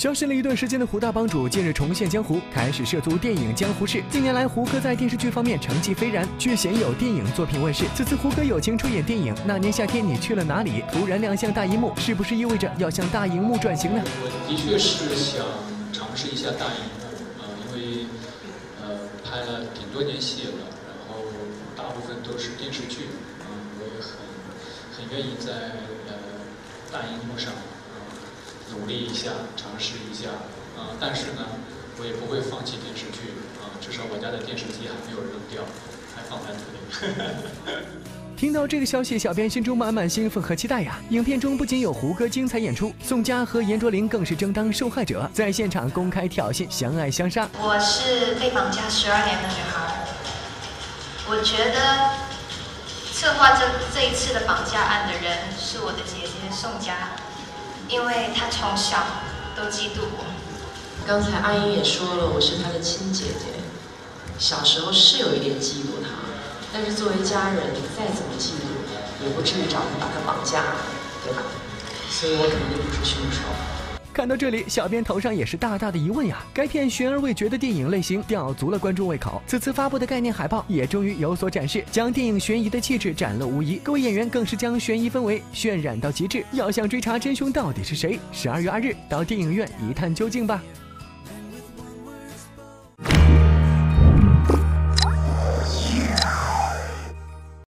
消失了一段时间的胡大帮主近日重现江湖，开始涉足电影江湖事。近年来，胡歌在电视剧方面成绩斐然，却鲜有电影作品问世。此次胡歌友情出演电影《那年夏天你去了哪里》，突然亮相大荧幕，是不是意味着要向大荧幕转型呢？我的确是想尝试一下大荧幕，呃，因为呃拍了挺多年戏了，然后大部分都是电视剧，嗯，我也很很愿意在呃大荧幕上。努力一下，尝试一下，啊！但是呢，我也不会放弃电视剧，啊！至少我家的电视机还没有扔掉，还放在那里。听到这个消息，小编心中满满兴奋和期待呀！影片中不仅有胡歌精彩演出，宋佳和严卓林更是争当受害者，在现场公开挑衅，相爱相杀。我是被绑架十二年的女孩，我觉得策划这这一次的绑架案的人是我的姐姐宋佳。因为他从小都嫉妒我。刚才阿英也说了，我是他的亲姐姐，小时候是有一点嫉妒他，但是作为家人，再怎么嫉妒，也不至于找人把他绑架，对吧？所以我肯定不是凶手。看到这里，小编头上也是大大的疑问呀！该片悬而未决的电影类型吊足了观众胃口，此次发布的概念海报也终于有所展示，将电影悬疑的气质展露无遗。各位演员更是将悬疑氛围渲染到极致。要想追查真凶到底是谁，十二月二日到电影院一探究竟吧。